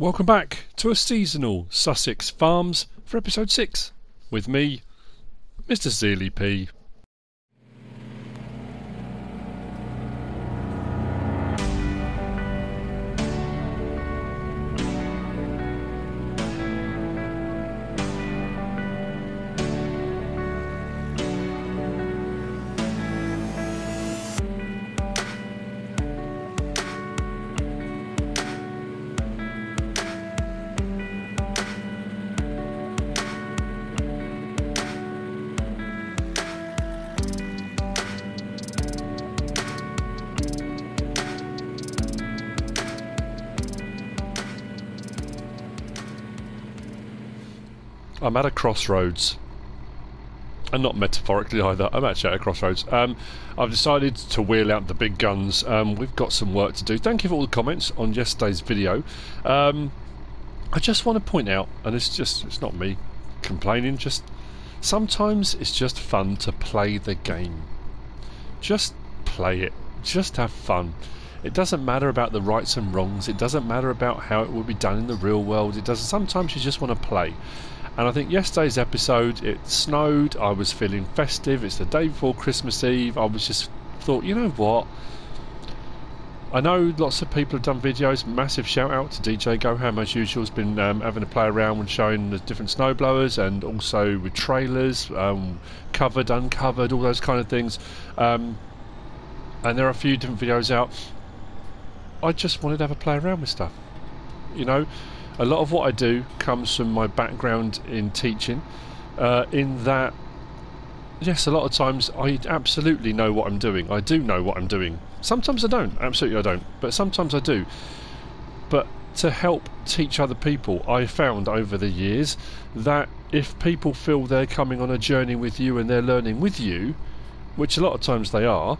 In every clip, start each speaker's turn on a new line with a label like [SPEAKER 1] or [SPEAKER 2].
[SPEAKER 1] Welcome back to a seasonal Sussex Farms for episode 6 with me, Mr. Sealy P. I'm at a crossroads. And not metaphorically either, I'm actually at a crossroads. Um, I've decided to wheel out the big guns. Um, we've got some work to do. Thank you for all the comments on yesterday's video. Um, I just want to point out, and it's just, it's not me complaining, just sometimes it's just fun to play the game. Just play it. Just have fun. It doesn't matter about the rights and wrongs. It doesn't matter about how it would be done in the real world. It doesn't. Sometimes you just want to play. And I think yesterday's episode, it snowed. I was feeling festive. It's the day before Christmas Eve. I was just thought, you know what? I know lots of people have done videos. Massive shout out to DJ GoHam as usual. Has been um, having a play around and showing the different snowblowers and also with trailers, um, covered, uncovered, all those kind of things. Um, and there are a few different videos out. I just wanted to have a play around with stuff. You know, a lot of what I do comes from my background in teaching, uh, in that, yes, a lot of times I absolutely know what I'm doing. I do know what I'm doing. Sometimes I don't, absolutely I don't, but sometimes I do. But to help teach other people, I found over the years that if people feel they're coming on a journey with you and they're learning with you, which a lot of times they are,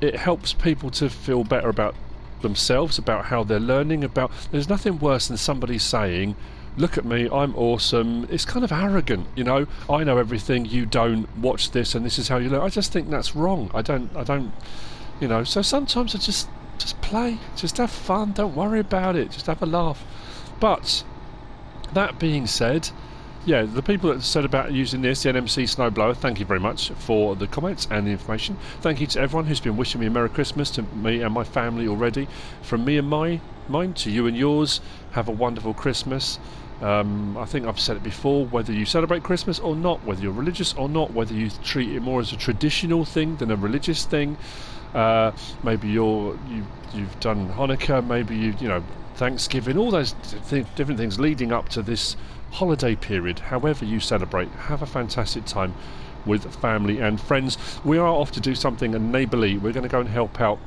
[SPEAKER 1] it helps people to feel better about themselves, about how they're learning, about there's nothing worse than somebody saying, Look at me, I'm awesome. It's kind of arrogant, you know. I know everything, you don't. Watch this, and this is how you learn. I just think that's wrong. I don't, I don't, you know. So sometimes I just, just play, just have fun. Don't worry about it. Just have a laugh. But that being said, yeah, the people that said about using this, the NMC snowblower, thank you very much for the comments and the information. Thank you to everyone who's been wishing me a Merry Christmas to me and my family already. From me and my mine to you and yours, have a wonderful Christmas. Um, I think I've said it before, whether you celebrate Christmas or not, whether you're religious or not, whether you treat it more as a traditional thing than a religious thing. Uh, maybe you're you you've done Hanukkah, maybe you you know Thanksgiving, all those th different things leading up to this holiday period, however you celebrate, have a fantastic time with family and friends. We are off to do something neighbourly. We're going to go and help out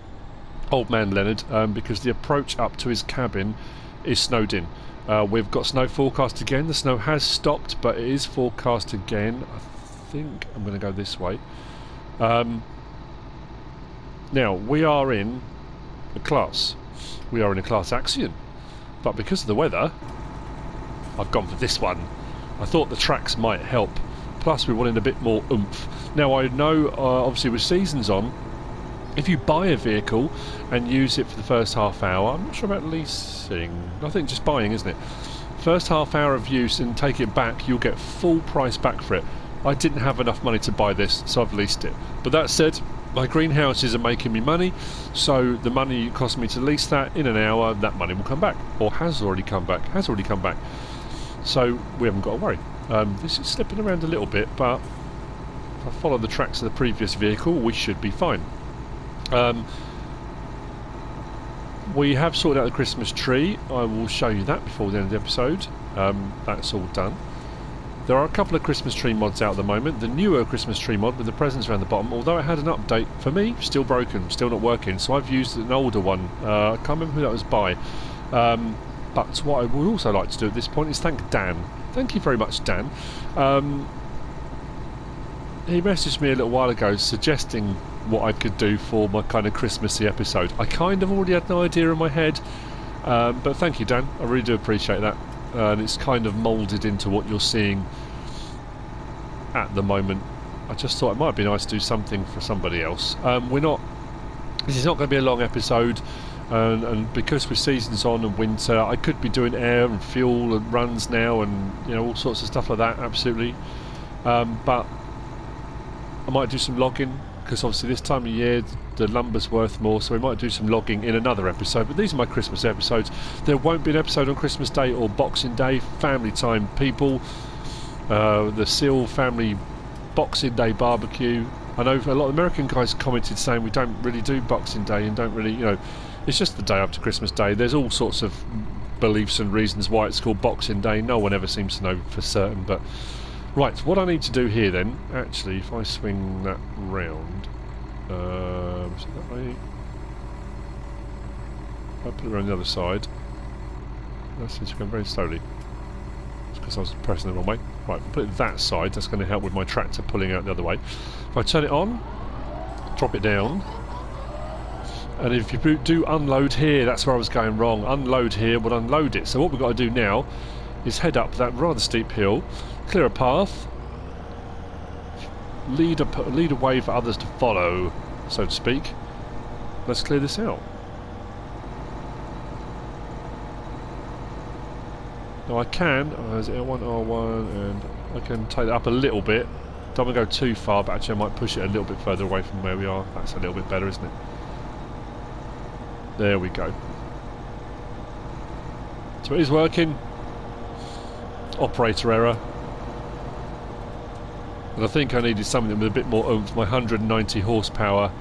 [SPEAKER 1] old man Leonard um, because the approach up to his cabin is snowed in. Uh, we've got snow forecast again. The snow has stopped, but it is forecast again. I think I'm going to go this way. Um, now, we are in a CLAAS. We are in a CLAAS Axion. But because of the weather, I've gone for this one. I thought the tracks might help. Plus, we wanted a bit more oomph. Now, I know, uh, obviously, with seasons on, if you buy a vehicle and use it for the first half hour, I'm not sure about leasing. I think just buying, isn't it? First half hour of use and take it back, you'll get full price back for it. I didn't have enough money to buy this, so I've leased it. But that said, my greenhouses are making me money, so the money it cost me to lease that in an hour, that money will come back, or has already come back. Has already come back so we haven't got to worry. Um, this is slipping around a little bit, but if I follow the tracks of the previous vehicle, we should be fine. Um, we have sorted out the Christmas tree. I will show you that before the end of the episode. Um, that's all done. There are a couple of Christmas tree mods out at the moment. The newer Christmas tree mod with the presents around the bottom, although it had an update, for me, still broken, still not working. So I've used an older one. Uh, I can't remember who that was by. Um, but what I would also like to do at this point is thank Dan. Thank you very much, Dan. Um, he messaged me a little while ago suggesting what I could do for my kind of Christmassy episode. I kind of already had an idea in my head, um, but thank you, Dan. I really do appreciate that. Uh, and it's kind of moulded into what you're seeing at the moment. I just thought it might be nice to do something for somebody else. Um, we're not. This is not going to be a long episode. And, and because with seasons on and winter, I could be doing air and fuel and runs now, and you know all sorts of stuff like that. Absolutely, um, but I might do some logging because obviously this time of year the lumber's worth more, so we might do some logging in another episode. But these are my Christmas episodes. There won't be an episode on Christmas Day or Boxing Day. Family time, people. Uh, the Seal family Boxing Day barbecue. I know a lot of American guys commented saying we don't really do Boxing Day and don't really, you know, it's just the day after Christmas Day. There's all sorts of beliefs and reasons why it's called Boxing Day. No one ever seems to know for certain. But right, what I need to do here then, actually, if I swing that round, um, so that way, I put it around the other side. That seems to go very slowly. It's because I was pressing the wrong way. Right, put it that side. That's going to help with my tractor pulling out the other way. If I turn it on, drop it down, and if you do unload here, that's where I was going wrong. Unload here would unload it. So what we've got to do now is head up that rather steep hill, clear a path, lead a, lead a way for others to follow, so to speak. Let's clear this out. Now I can, uh, is it L1, R1, and I can take it up a little bit. Don't want to go too far, but actually I might push it a little bit further away from where we are. That's a little bit better, isn't it? There we go. So it is working. Operator error. And I think I needed something with a bit more oomph. My 190 horsepower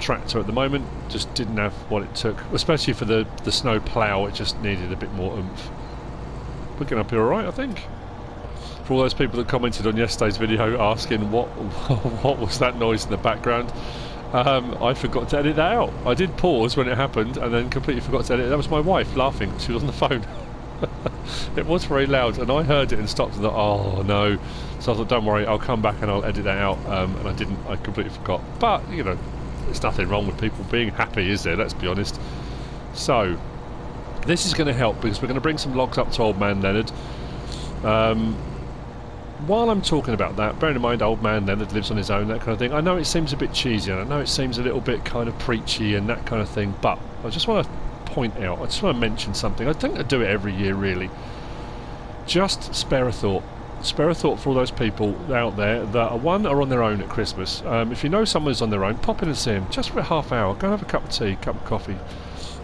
[SPEAKER 1] tractor at the moment just didn't have what it took. Especially for the, the snow plough, it just needed a bit more oomph. We're getting up here alright, I think. For all those people that commented on yesterday's video asking what what was that noise in the background, um, I forgot to edit that out. I did pause when it happened and then completely forgot to edit it. That was my wife laughing. She was on the phone. it was very loud and I heard it and stopped and thought, oh no. So I thought, don't worry, I'll come back and I'll edit that out. Um, and I didn't, I completely forgot. But, you know, there's nothing wrong with people being happy, is there? Let's be honest. So, this is going to help because we're going to bring some logs up to Old Man Leonard. Um, while I'm talking about that, bearing in mind old man Leonard lives on his own, that kind of thing, I know it seems a bit cheesy and I know it seems a little bit kind of preachy and that kind of thing, but I just want to point out, I just want to mention something. I think I do it every year really. Just spare a thought. Spare a thought for all those people out there that are, one are on their own at Christmas. Um, if you know someone's on their own, pop in and see them just for a half hour. Go and have a cup of tea, cup of coffee,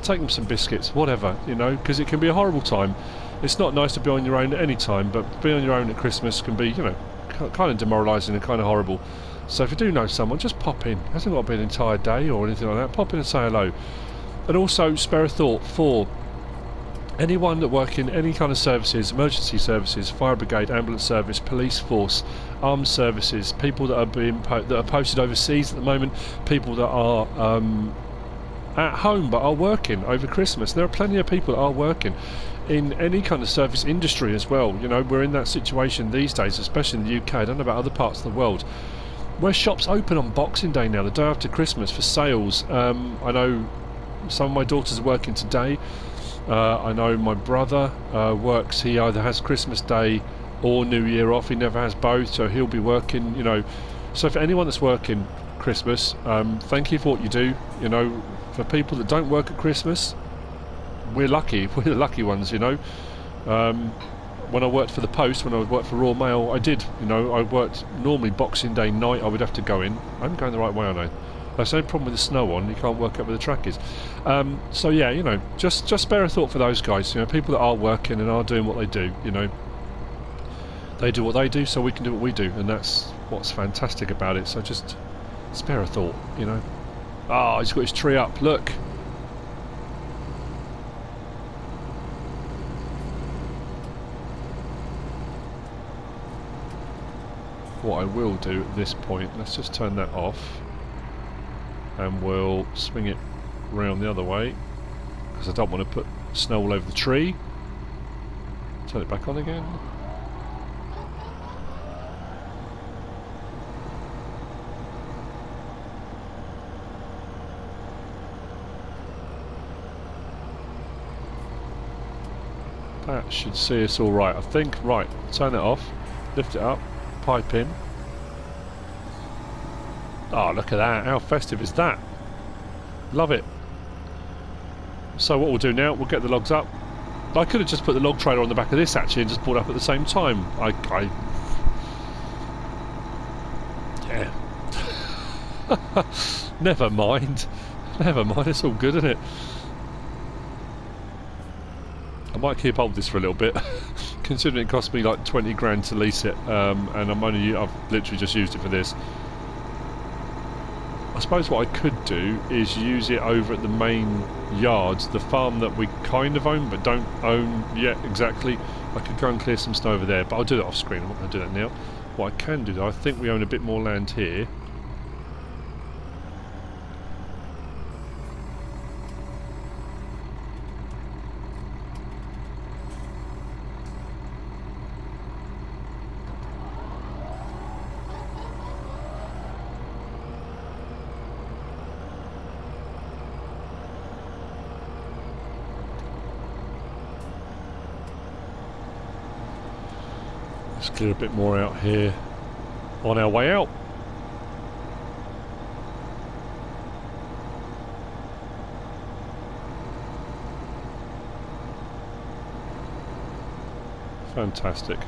[SPEAKER 1] take them some biscuits, whatever, you know, because it can be a horrible time it's not nice to be on your own at any time, but being on your own at Christmas can be, you know, kind of demoralising and kind of horrible. So if you do know someone, just pop in. It hasn't got to be an entire day or anything like that. Pop in and say hello. And also spare a thought for anyone that work in any kind of services, emergency services, fire brigade, ambulance service, police force, armed services, people that are being that are posted overseas at the moment, people that are um, at home but are working over Christmas. There are plenty of people that are working in any kind of service industry as well. You know, we're in that situation these days, especially in the UK. I don't know about other parts of the world. Where shops open on Boxing Day now, the day after Christmas, for sales. Um, I know some of my daughters are working today. Uh, I know my brother uh, works. He either has Christmas Day or New Year off. He never has both, so he'll be working. You know, so for anyone that's working Christmas, um, thank you for what you do. You know, for people that don't work at Christmas, we're lucky. We're the lucky ones, you know. Um, when I worked for the Post, when I worked for Royal Mail, I did. You know, I worked normally Boxing Day night. I would have to go in. I'm going the right way, I? There's no problem with the snow on. You can't work out where the track is. Um, so yeah, you know, just just spare a thought for those guys. You know, people that are working and are doing what they do. You know, they do what they do, so we can do what we do, and that's what's fantastic about it. So just spare a thought. You know. Ah, oh, he's got his tree up. Look. what I will do at this point, let's just turn that off and we'll swing it round the other way because I don't want to put snow all over the tree. Turn it back on again. That should see us all right. I think, right, turn it off, lift it up, pipe in. Oh, look at that. How festive is that? Love it. So what we'll do now, we'll get the logs up. I could have just put the log trailer on the back of this actually and just pulled up at the same time. I, I yeah. Never mind. Never mind, it's all good, isn't it? Might keep hold of this for a little bit, considering it cost me like 20 grand to lease it, um, and I'm only I've literally just used it for this. I suppose what I could do is use it over at the main yards, the farm that we kind of own but don't own yet exactly. I could go and clear some snow over there, but I'll do that off screen. I'm not going to do that now. What I can do though, I think we own a bit more land here. More out here on our way out. Fantastic.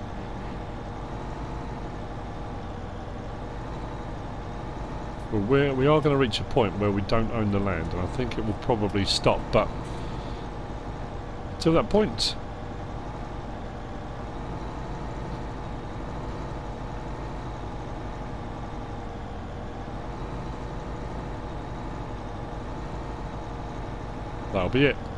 [SPEAKER 1] Well, we're, we are going to reach a point where we don't own the land, and I think it will probably stop, but till that point, that'll be it.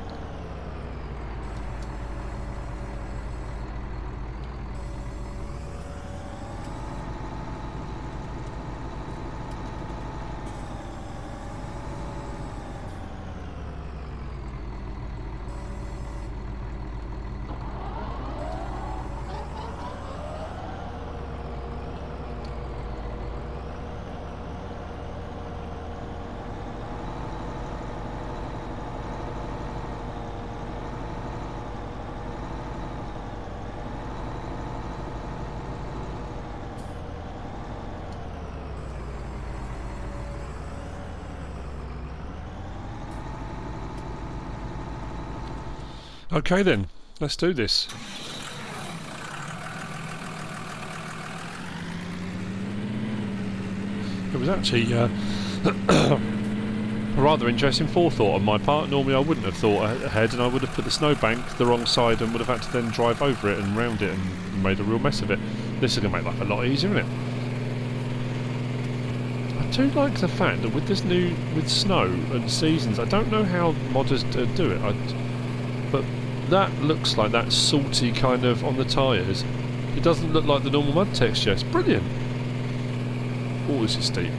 [SPEAKER 1] Okay then, let's do this. It was actually uh, a rather interesting forethought on my part. Normally I wouldn't have thought ahead and I would have put the snowbank the wrong side and would have had to then drive over it and round it and made a real mess of it. This is going to make life a lot easier, isn't it? I do like the fact that with this new, with snow and seasons, I don't know how modders do it, I, that looks like that salty kind of on the tyres. It doesn't look like the normal mud texture. It's brilliant. Oh, this is steep.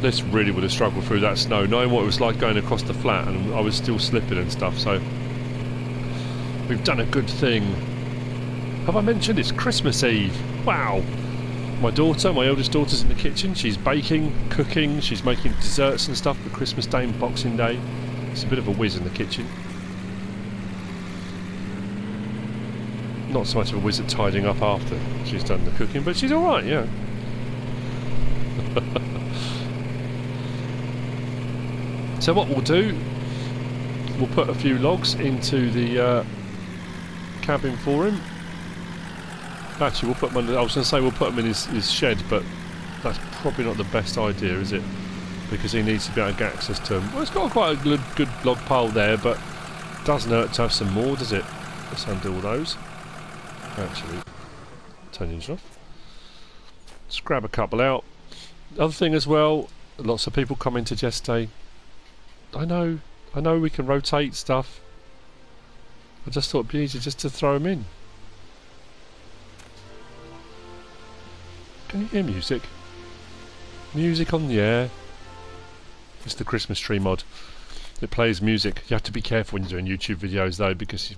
[SPEAKER 1] This really would have struggled through that snow, knowing what it was like going across the flat, and I was still slipping and stuff. So we've done a good thing. Have I mentioned it's Christmas Eve? Wow. My daughter, my eldest daughter's in the kitchen. She's baking, cooking. She's making desserts and stuff for Christmas Day and Boxing Day. It's a bit of a whiz in the kitchen. Not so much of a wizard tidying up after she's done the cooking, but she's alright, yeah. so what we'll do, we'll put a few logs into the uh, cabin for him. Actually, we'll put them I was going to say we'll put them in his, his shed, but that's probably not the best idea, is it? Because he needs to be able to get access to them. Well, it's got quite a good, good log pile there, but doesn't hurt to have some more, does it? Let's undo all those actually. Turn engine off. Let's grab a couple out. Other thing as well, lots of people commented yesterday. I know, I know we can rotate stuff. I just thought it'd be easier just to throw them in. Can you hear music? Music on the air. It's the Christmas tree mod. It plays music. You have to be careful when you're doing YouTube videos though because you,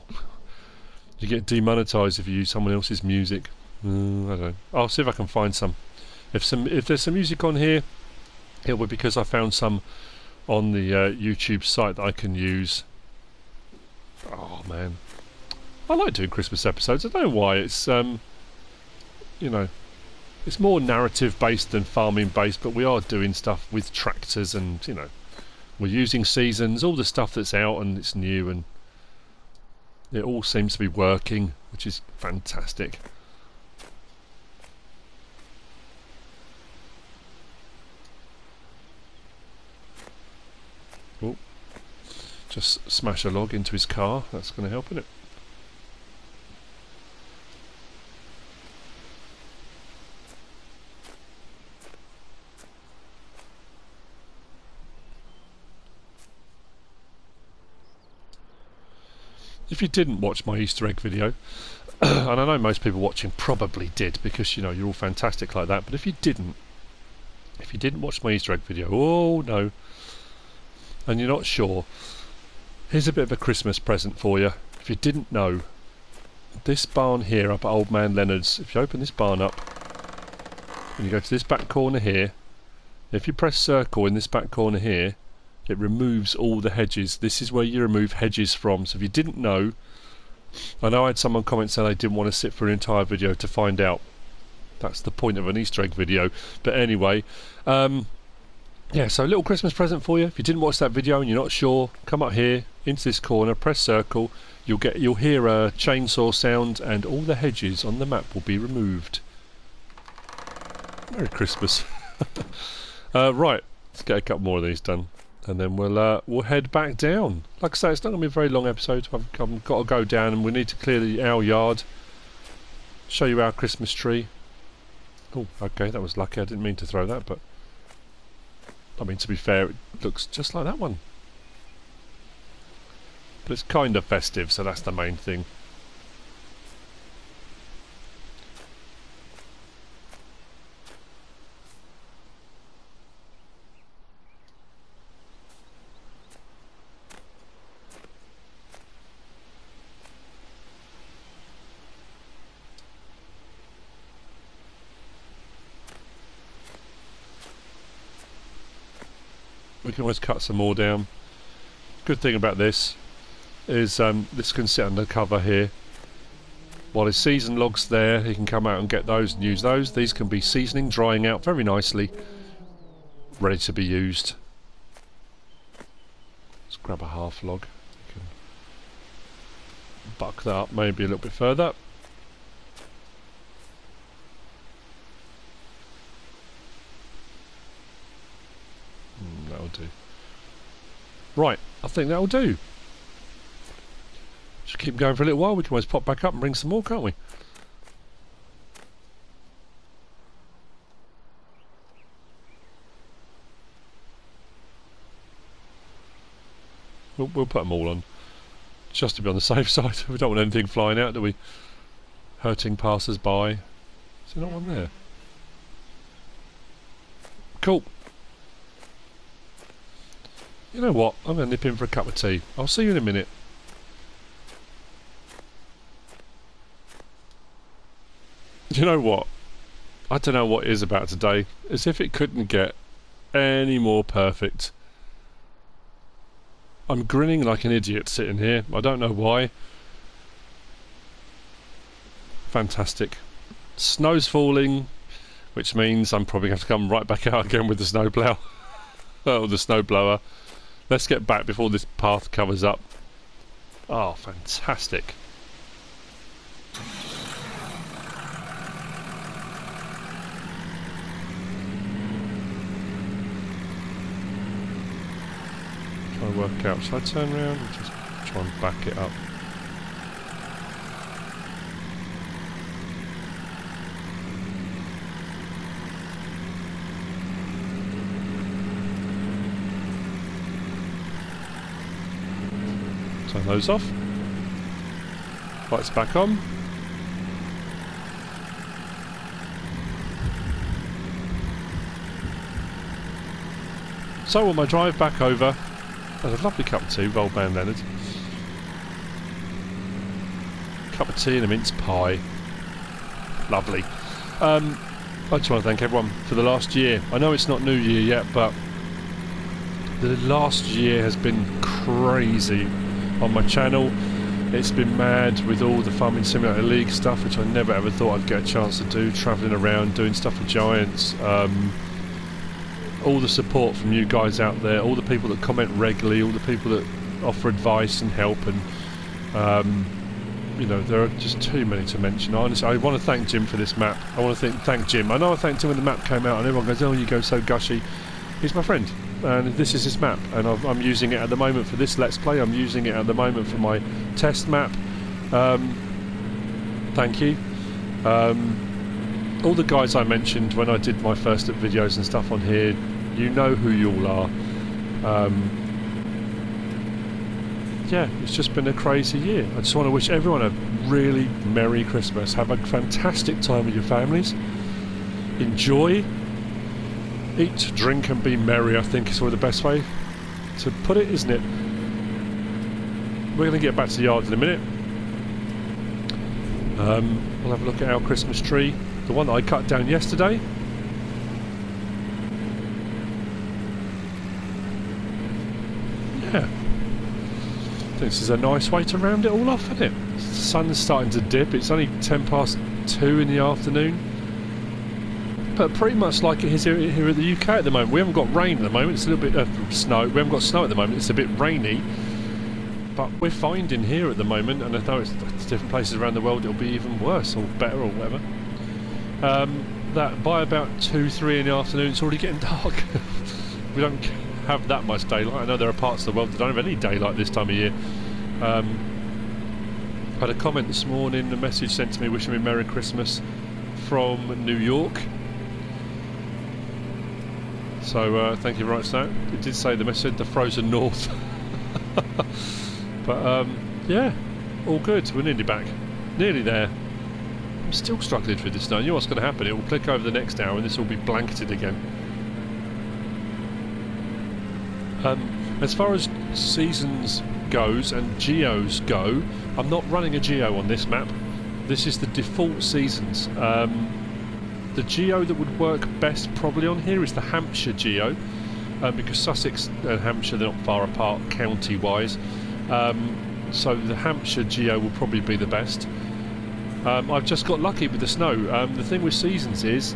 [SPEAKER 1] you get demonetized if you use someone else's music. Mm, I don't know. I'll see if I can find some. If some, if there's some music on here, it will be because I found some on the uh, YouTube site that I can use. Oh man, I like doing Christmas episodes. I don't know why. It's um, you know, it's more narrative based than farming based, but we are doing stuff with tractors and you know, We're using seasons, all the stuff that's out and it's new and it all seems to be working, which is fantastic. Oh, just smash a log into his car, that's going to help, isn't it? If you didn't watch my Easter egg video, and I know most people watching probably did because you know you're all fantastic like that, but if you didn't, if you didn't watch my Easter egg video, oh no, and you're not sure, here's a bit of a Christmas present for you. If you didn't know, this barn here up at Old Man Leonard's, if you open this barn up, and you go to this back corner here, if you press circle in this back corner here, it removes all the hedges. This is where you remove hedges from. So if you didn't know, I know I had someone comment saying they didn't want to sit for an entire video to find out. That's the point of an Easter egg video. But anyway, um, yeah, so a little Christmas present for you. If you didn't watch that video and you're not sure, come up here into this corner, press circle. You'll get you'll hear a chainsaw sound, and all the hedges on the map will be removed. Merry Christmas. uh, right, let's get a couple more of these done and then we'll uh, we'll head back down. Like I say, it's not going to be a very long episode. I've, I've, got to go down, and we need to clear the, our yard. Show you our Christmas tree. Oh, okay, that was lucky. I didn't mean to throw that, but I mean to be fair, it looks just like that one. But it's kind of festive, so that's the main thing. We can always cut some more down. Good thing about this is um, this can sit under cover here. While his season log's there, he can come out and get those and use those. These can be seasoning, drying out very nicely, ready to be used. Let's grab a half log. buck that up maybe a little bit further. that'll do. Right, I think that'll do. Just keep going for a little while. We can always pop back up and bring some more, can't we? We'll, we'll put them all on. Just to be on the safe side. we don't want anything flying out, do we? Hurting passers-by. Is there not one there? Cool. You know what? I'm going to nip in for a cup of tea. I'll see you in a minute. You know what? I don't know what is about today. As if it couldn't get any more perfect. I'm grinning like an idiot sitting here. I don't know why. Fantastic. Snow's falling, which means I'm probably going to come right back out again with the snowplow. oh, the snowblower. Let's get back before this path covers up. Oh, fantastic. Try and work out. Should I turn around and just try and back it up? Those off. Lights back on. So on my drive back over, there's a lovely cup of tea with Old Man Leonard. Cup of tea and a mince pie. Lovely. Um, I just want to thank everyone for the last year. I know it's not New Year yet, but the last year has been crazy on my channel. It's been mad with all the Farming Simulator League stuff, which I never ever thought I'd get a chance to do, travelling around, doing stuff with Giants, um, all the support from you guys out there, all the people that comment regularly, all the people that offer advice and help, and um, you know there are just too many to mention. Honestly, I want to thank Jim for this map. I want to thank, thank Jim. I know I thanked him when the map came out, and everyone goes, "Oh, you go so gushy." He's my friend, and this is his map, and i am using it at the moment for this Let's Play. I'm using it at the moment for my test map. Um, thank you. Um, all the guys I mentioned when I did my first videos and stuff on here, you know who you all are. Um, yeah, it's just been a crazy year. I just want to wish everyone a really Merry Christmas. Have a fantastic time with your families. Enjoy. Eat, drink and be merry, I think is probably the best way to put it, isn't it? We're going to get back to the yard in a minute. Um, we'll have a look at our Christmas tree. The one that I cut down yesterday. Yeah. This is a nice way to round it all off, isn't it? The sun's starting to dip. It's only 10 past 2 in the afternoon. But pretty much like it is here, here at the UK at the moment. We haven't got rain at the moment. It's a little bit of snow. We haven't got snow at the moment. It's a bit rainy. But we're finding here at the moment, and I know it's, it's different places around the world, it'll be even worse or better or whatever. Um, that by about 2, 3 in the afternoon, it's already getting dark. we don't have that much daylight. I know there are parts of the world that don't have any daylight this time of year. Um, had a comment this morning, a message sent to me wishing me Merry Christmas from New York. So uh, thank you for that. It did say the message, the frozen north. But um, yeah, all good. We're nearly back. Nearly there. I'm still struggling with this now. You know what's going to happen? It will click over the next hour and this will be blanketed again. Um, as far as seasons goes and geos go, I'm not running a geo on this map. This is the default seasons. Um, the geo that would work best probably on here is the Hampshire geo, uh, because Sussex and Hampshire they're not far apart county-wise. Um, so the Hampshire Geo will probably be the best. Um, I've just got lucky with the snow. Um, the thing with seasons is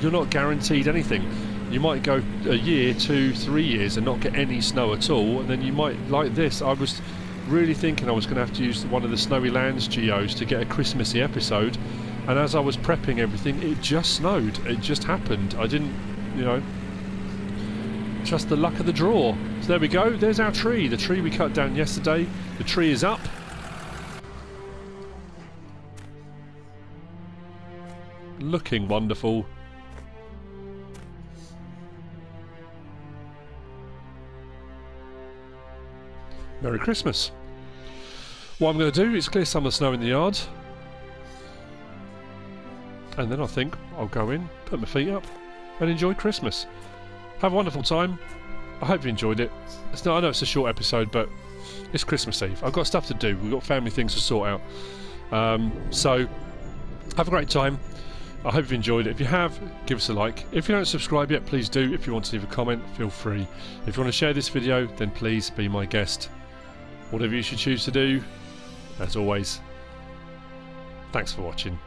[SPEAKER 1] you're not guaranteed anything. You might go a year, two, three years and not get any snow at all, and then you might like this. I was really thinking I was going to have to use one of the Snowy Lands geos to get a Christmassy episode, and as I was prepping everything, it just snowed. It just happened. I didn't, you know, just the luck of the draw. So there we go, there's our tree, the tree we cut down yesterday. The tree is up. Looking wonderful. Merry Christmas. What I'm going to do is clear some of the snow in the yard. And then I think I'll go in, put my feet up and enjoy Christmas. Have a wonderful time. I hope you enjoyed it. It's not, I know it's a short episode, but it's Christmas Eve. I've got stuff to do. We've got family things to sort out. Um, so, have a great time. I hope you've enjoyed it. If you have, give us a like. If you don't subscribe yet, please do. If you want to leave a comment, feel free. If you want to share this video, then please be my guest. Whatever you should choose to do, as always, thanks for watching.